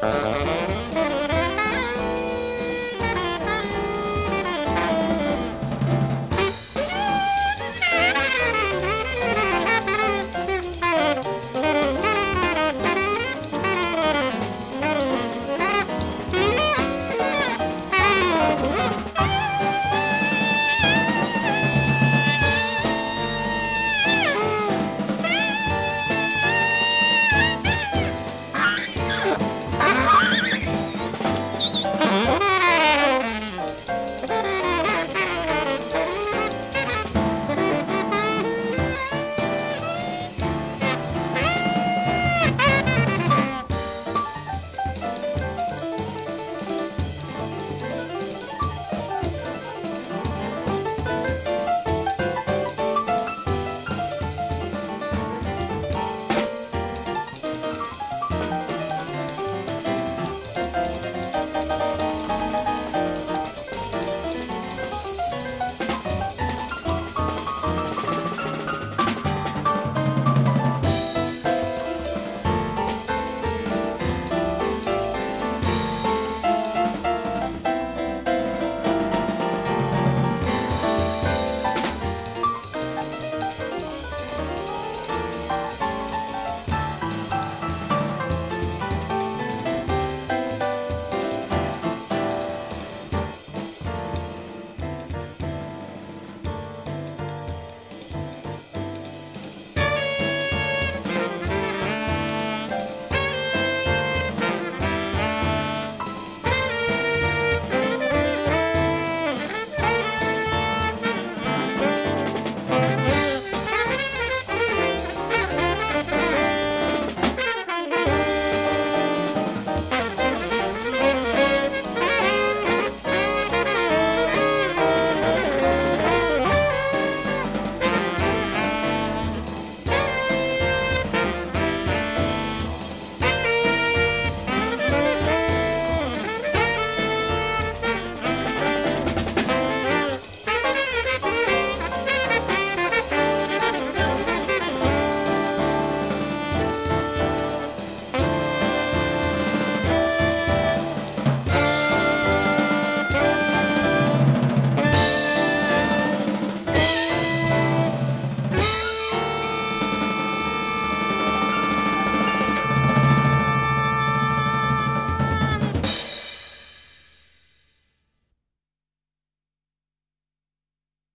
Uh-huh.